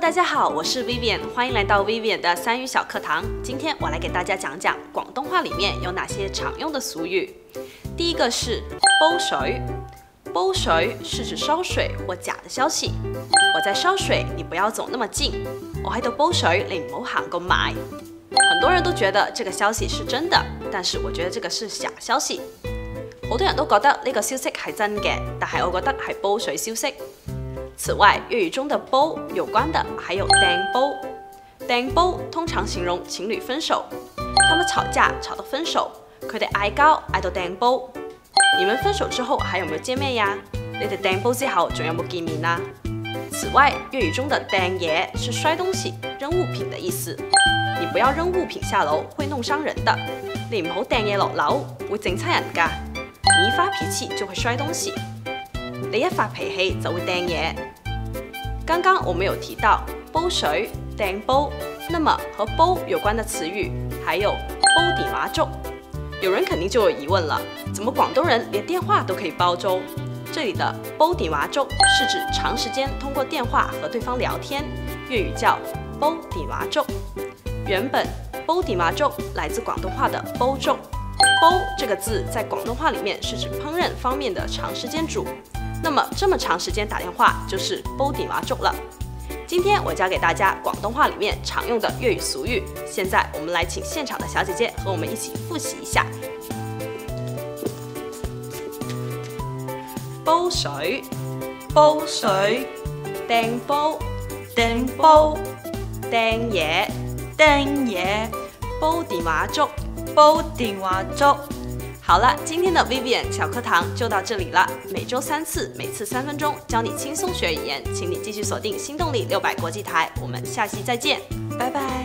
大家好，我是 Vivian，欢迎来到 Vivian 的三语小课堂。今天我来给大家讲讲广东话里面有哪些常用的俗语。第一个是煲水，煲水是指烧水或假的消息。我在烧水，你不要走那么近。我喺度煲水，你唔好行咁埋。很多人都觉得这个消息是真的，但是我觉得这个是假消息。好多人都觉得呢个消息系真嘅，但系我觉得系煲水消息。此外，粤语中的煲有关的还有订煲。订煲通常形容情侣分手，他们吵架吵到分手，佢哋嗌交嗌到订煲。你们分手之后还有没有见面呀？你哋订煲之后仲有冇见面啊？此外，粤语中的订嘢是摔东西、扔物品的意思。你不要扔物品下楼，会弄伤人的。你唔好订嘢落楼，会整亲人噶。你一发脾气就会摔东西。你一发脾气就会掟嘢。刚刚我们有提到煲水、掟煲，那么和煲有关的词语还有煲底麻粥。有人肯定就有疑问了，怎么广东人连电话都可以煲粥？这里的煲底麻粥是指长时间通过电话和对方聊天，粤语叫煲底麻粥。原本煲底麻粥来自广东话的煲粥，煲这个字在广东话里面是指烹饪方面的长时间煮。那么这么长时间打电话就是煲电话粥了。今天我教给大家广东话里面常用的粤语俗语。现在我们来请现场的小姐姐和我们一起复习一下。煲水，煲水、订煲，订煲、订嘢，订嘢、煲电话粥。煲电话粥。好了，今天的 Vivian 小课堂就到这里了。每周三次，每次三分钟，教你轻松学语言，请你继续锁定新动力六百国际台。我们下期再见，拜拜。